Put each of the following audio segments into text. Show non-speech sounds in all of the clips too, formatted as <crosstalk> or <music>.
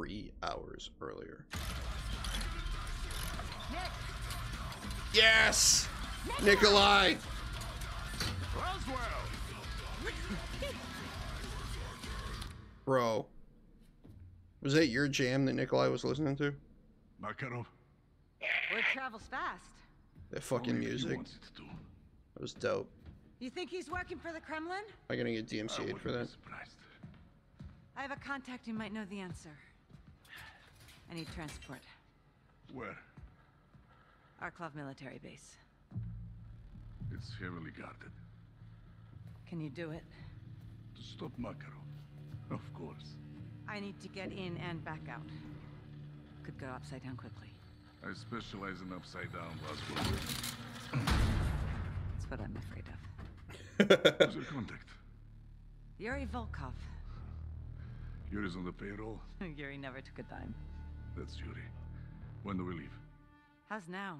three hours earlier. Yes! Nikolai! Bro. Was that your jam that Nikolai was listening to? Makarov, Word travels fast. That fucking only if he music. wants it to. That was dope. You think he's working for the Kremlin? Am I gonna get I DMCA'd for wouldn't that? surprised. I have a contact who might know the answer. I need transport. Where? Arklov military base. It's heavily guarded. Can you do it? To stop Makarov. Of course. I need to get in and back out. Could go upside down quickly. I specialize in upside down buzzwords. That's what I'm afraid of. Who's your contact? Yuri Volkov. Yuri's on the payroll. <laughs> Yuri never took a dime. That's Yuri. When do we leave? How's now?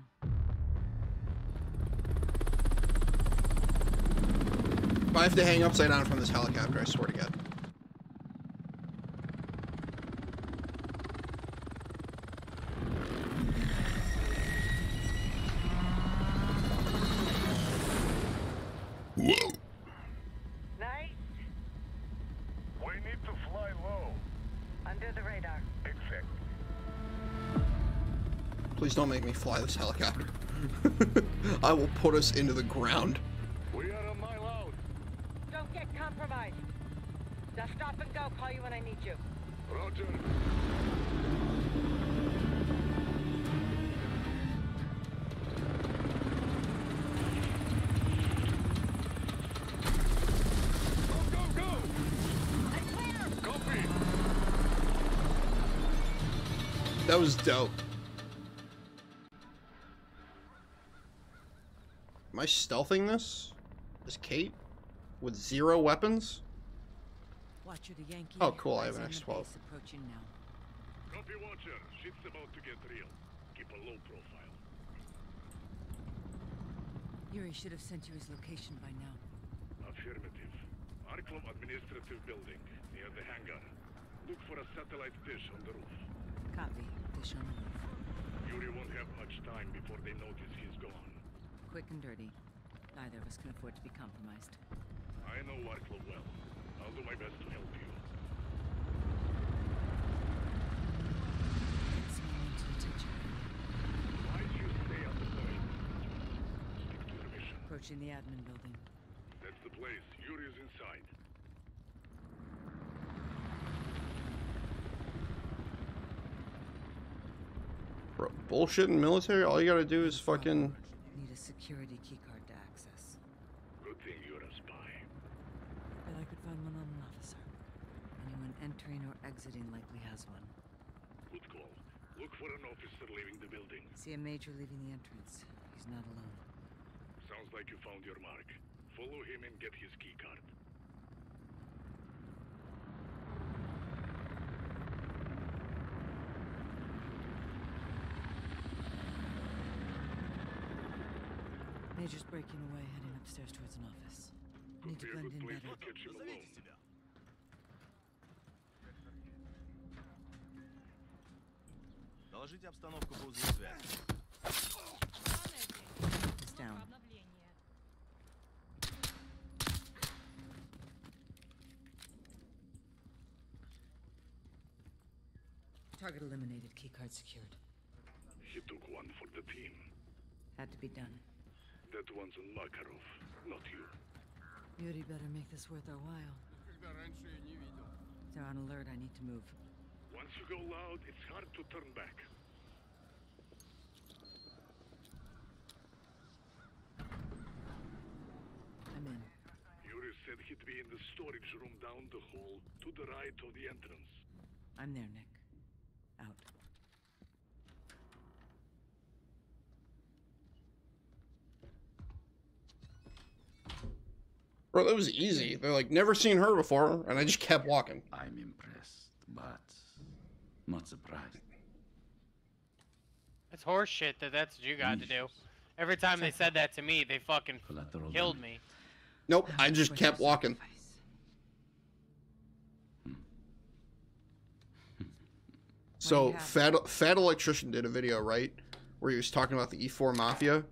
If I have to hang upside down from this helicopter, I swear to God. Fly this helicopter. <laughs> I will put us into the ground. We are a mile out. Don't get compromised. Now stop and go. Call you when I need you. Roger. Go, go, go! Copy! That was dope. Am I stealthing this? This Kate? With zero weapons? Watcher to Yankee. Oh, cool, I have an Eyes on the X12. Approaching now. Copy, Watcher. Shit's about to get real. Keep a low profile. Yuri should have sent you his location by now. Affirmative. Arklov Administrative Building, near the hangar. Look for a satellite dish on the roof. Copy. Dish on the roof. Yuri won't have much time before they notice he's gone. Quick and dirty. Neither of us can afford to be compromised. I know Arklov well. I'll do my best to help you. Someone to attention. Why'd you stay on the point? Stick to the mission. Approaching the admin building. That's the place. Yuri is inside. Bro, bullshit in military? All you gotta do is fucking... Security keycard to access. Good thing you're a spy. Bet I could find one on an officer. Anyone entering or exiting likely has one. Good call. Look for an officer leaving the building. See a major leaving the entrance. He's not alone. Sounds like you found your mark. Follow him and get his key card. Major's breaking away, heading upstairs towards an office. Could Need to be a blend good in place better. to catch him alone. Доложите обстановку по узлу связи. He's down. Target eliminated. Keycard secured. He took one for the team. Had to be done. That one's on Makarov, not you. Yuri better make this worth our while. They're on alert. I need to move. Once you go loud, it's hard to turn back. I'm in. Yuri said he'd be in the storage room down the hall to the right of the entrance. I'm there, Nick. Out. Bro, that was easy. They're like, never seen her before, and I just kept walking. I'm impressed, but not surprised. That's horse shit that that's what you got to do. Every time they said that to me, they fucking Collateral killed damage. me. Nope, I just kept walking. So? Fat Fat Electrician did a video, right, where he was talking about the E4 Mafia,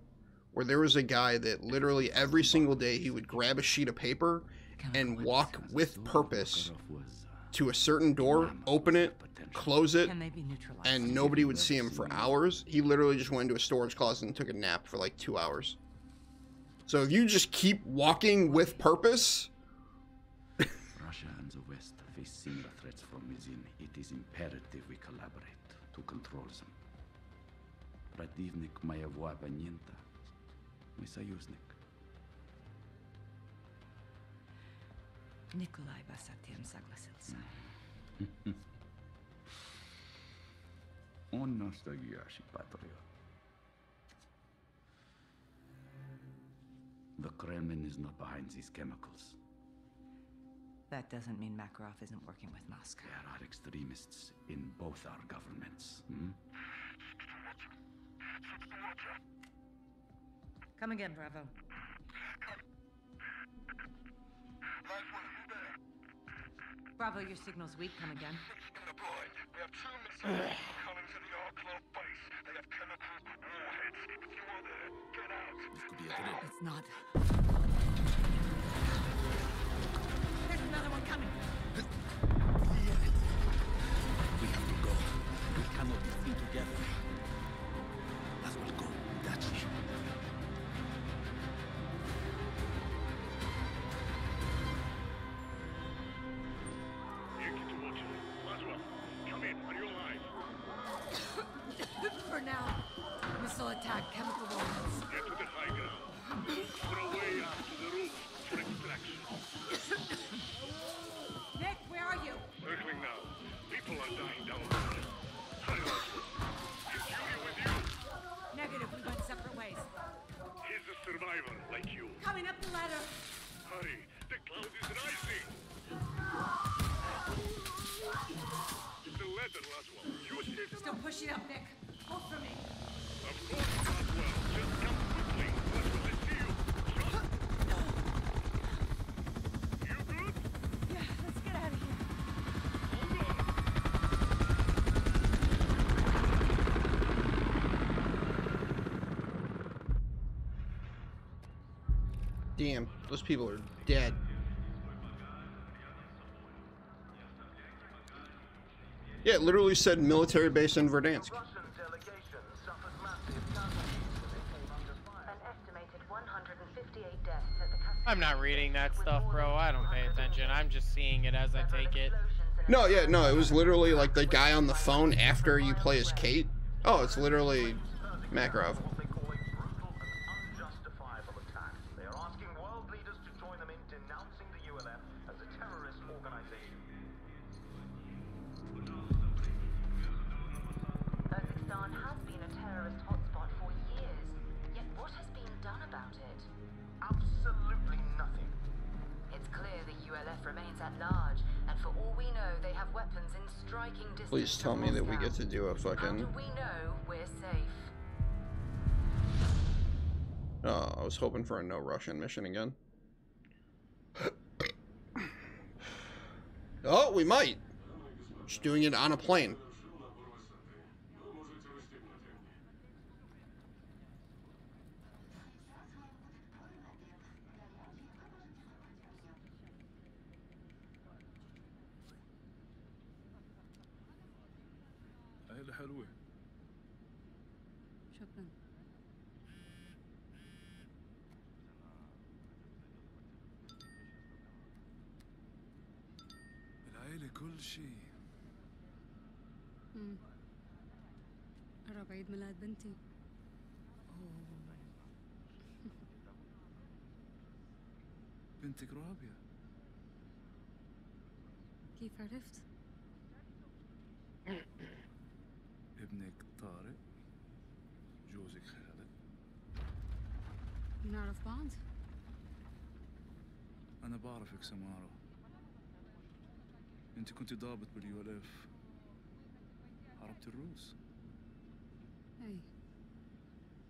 where there was a guy that literally every single day he would grab a sheet of paper and walk with purpose to a certain door, open it, close it, Can they be neutralized? and nobody would see him for hours. He literally just went into a storage closet and took a nap for like two hours. So if you just keep walking with purpose, <laughs> Russia and the West face similar threats from within. It is imperative we collaborate to control them. Противник моего оппонента – мой союзник. Nikolai Basatian согласился. Он настоящий патриот. The Kremlin is not behind these chemicals. That doesn't mean Makarov isn't working with Moscow. There are extremists in both our governments. hmm? Come again, Bravo. Bravo, your signal's weak. Come again. Deployed. We have two missiles coming to the Arklov base. They have chemical warheads. If you are there, get out. It's not. There's another one coming. We have to go. We cannot be seen together. Negative, we went separate ways. He's a survivor, like you. Coming up the ladder. Hurry. The cloud is rising. It's the ladder, Laswell. Use it. Still pushing up, Nick. Hold for me. Of course, Laswell. Just come quickly. Laswell, I see you. Shot. You good? Yeah, let's get out of here. Hold on. Damn, those people are dead. Yeah, it literally said military base in Verdansk. Russian delegation suffered massive casualties when they came under fire. An estimated 158 deaths at the Caspian I'm not reading that stuff, bro. I don't pay attention. I'm just seeing it as I take it. No, yeah, no, it was literally like the guy on the phone after you play as Kate. Oh, it's literally Makarov. The remains at large, and for all we know, they have weapons in striking distance. Please tell me that we get to do a How fucking. do we know we're safe? Oh, I was hoping for a no Russian mission again. <coughs> oh, we might. Just doing it on a plane. كل شيء مم. قرب عيد ميلاد بنتي <laughs> بنتك رابية كيف عرفت؟ <coughs> ابنك طارق جوزك خالد نعرف بعض؟ أنا بعرفك سمارة أنت كنت ضابط باليو إل إف. حاربت الروس. اي.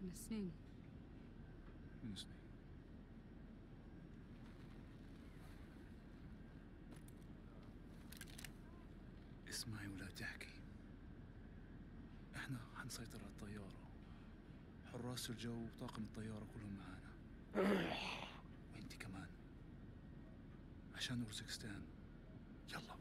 من سنين من سنين اسمعي ولا تحكي. إحنا حنسيطر على الطيارة. حراس الجو وطاقم الطيارة كلهم معانا. وانت كمان. عشان أورزكستان يلا.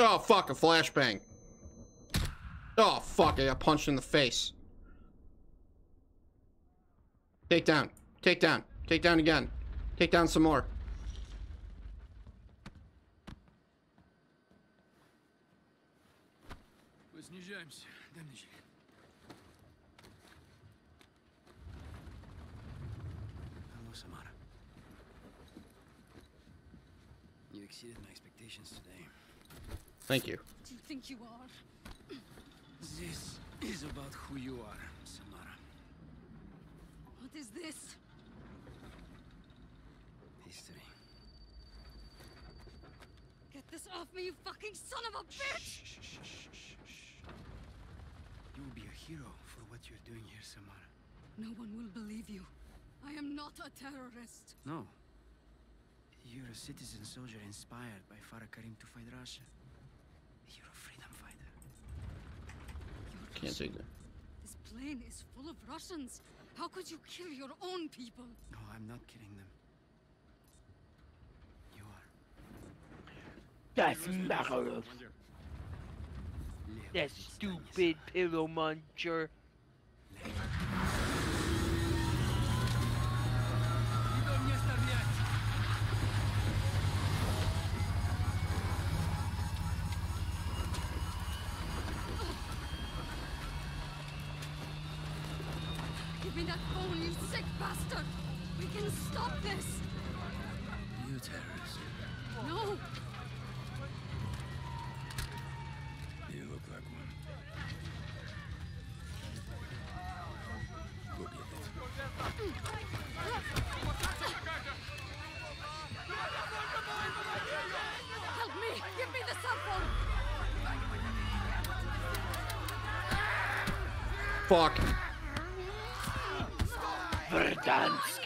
Oh fuck, a flashbang. Oh fuck, I got punched in the face. Take down. Take down. Take down again. Take down some more. You exceeded my expectations today. Thank you. What do you think you are? This is about who you are, Samara. What is this? History. Get this off me, you fucking son of a bitch! You will be a hero for what you're doing here, Samara. No one will believe you. I am not a terrorist. No. You're a citizen soldier inspired by Farah Karim to fight Russia. You're a freedom fighter. you Can't take that. This plane is full of Russians. How could you kill your own people? No, I'm not killing them. You are. That's Makarov. That stupid pillow muncher. Give me that phone, you sick bastard! We can stop this! Fuck. Verdansk.